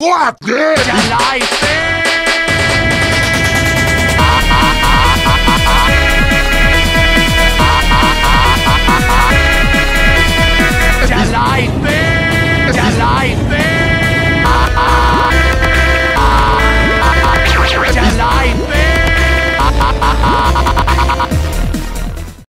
What? life? Eh?